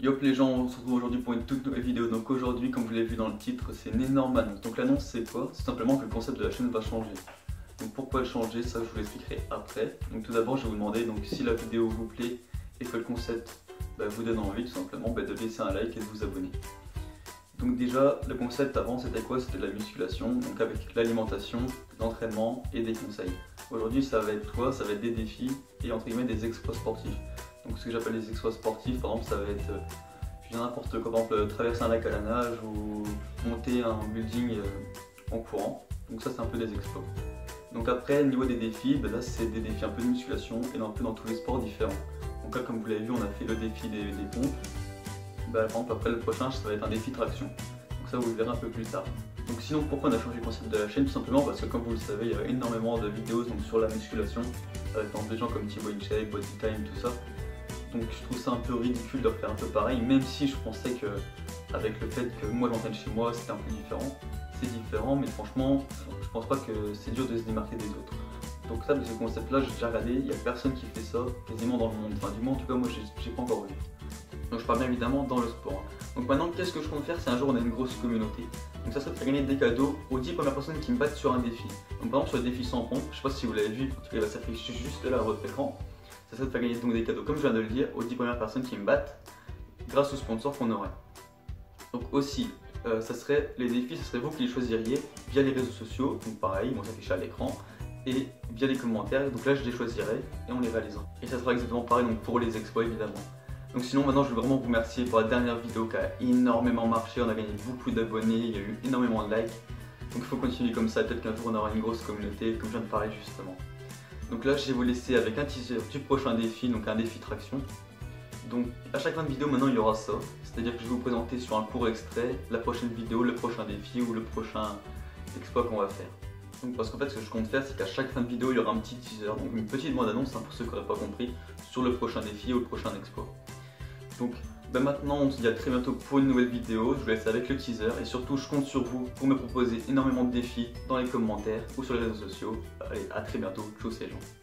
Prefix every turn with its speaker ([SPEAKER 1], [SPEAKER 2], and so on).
[SPEAKER 1] Yop les gens, on se retrouve aujourd'hui pour une toute nouvelle vidéo. Donc aujourd'hui, comme vous l'avez vu dans le titre, c'est une énorme annonce. Donc l'annonce c'est quoi? C'est simplement que le concept de la chaîne va changer. Donc pourquoi le changer? Ça je vous l'expliquerai après. Donc tout d'abord je vais vous demander donc si la vidéo vous plaît et que le concept bah, vous donne envie tout simplement bah, de laisser un like et de vous abonner. Donc déjà le concept avant c'était quoi? C'était de la musculation, donc avec l'alimentation, l'entraînement et des conseils. Aujourd'hui ça va être quoi Ça va être des défis et entre guillemets des exploits sportifs. Donc ce que j'appelle les exploits sportifs, par exemple, ça va être, euh, n'importe quoi, par exemple, traverser un lac à la nage ou monter un building euh, en courant. Donc ça c'est un peu des exploits. Donc après, au niveau des défis, ben là c'est des défis un peu de musculation et un peu dans tous les sports différents. Donc là comme vous l'avez vu, on a fait le défi des, pompes. Ben, par exemple après le prochain, ça va être un défi traction. Donc ça vous le verrez un peu plus tard. Donc sinon pourquoi on a changé le concept de la chaîne? Tout simplement parce que comme vous le savez, il y a énormément de vidéos sur la musculation, avec des gens comme Thibaut InShape, Body Time, tout ça. Donc je trouve ça un peu ridicule de refaire un peu pareil, même si je pensais que avec le fait que moi j'entraîne chez moi, c'était un peu différent. C'est différent, mais franchement, je pense pas que c'est dur de se démarquer des autres. Donc ça, de ce concept-là, j'ai déjà regardé, il n'y a personne qui fait ça quasiment dans le monde. Enfin, du moins, en tout cas, moi, j'ai pas encore vu. Donc je parle bien évidemment dans le sport. Donc maintenant, qu'est-ce que je compte faire C'est un jour, on a une grosse communauté? Donc ça serait de faire gagner des cadeaux aux 10 premières personnes qui me battent sur un défi. Donc par exemple, sur le défi sans pompe, je sais pas si vous l'avez vu, en tout cas, il va s'afficher juste là à votre écran ça serait de faire gagner donc des cadeaux, comme je viens de le dire, aux 10 premières personnes qui me battent, grâce au sponsor qu'on aurait. Donc aussi, euh, ça serait les défis, ce serait vous qui les choisiriez via les réseaux sociaux, donc pareil, ils vont s'afficher à l'écran, et via les commentaires, donc là je les choisirai et on les réalisera. Et ça sera exactement pareil donc pour les exploits évidemment. Donc sinon maintenant je veux vraiment vous remercier pour la dernière vidéo qui a énormément marché, on a gagné beaucoup d'abonnés, il y a eu énormément de likes. Donc il faut continuer comme ça, peut-être qu'un jour on aura une grosse communauté, comme je viens de parler justement. Donc là, je vais vous laisser avec un teaser du prochain défi, donc un défi traction. Donc à chaque fin de vidéo, maintenant, il y aura ça. C'est-à-dire que je vais vous présenter sur un court extrait la prochaine vidéo, le prochain défi ou le prochain exploit qu'on va faire. Donc parce qu'en fait, ce que je compte faire, c'est qu'à chaque fin de vidéo, il y aura un petit teaser, donc une petite bande-annonce hein, pour ceux qui n'auraient pas compris, sur le prochain défi ou le prochain exploit. Donc ben maintenant, on se dit à très bientôt pour une nouvelle vidéo. Je vous laisse avec le teaser et surtout, je compte sur vous pour me proposer énormément de défis dans les commentaires ou sur les réseaux sociaux. Allez, à très bientôt. C'est les gens.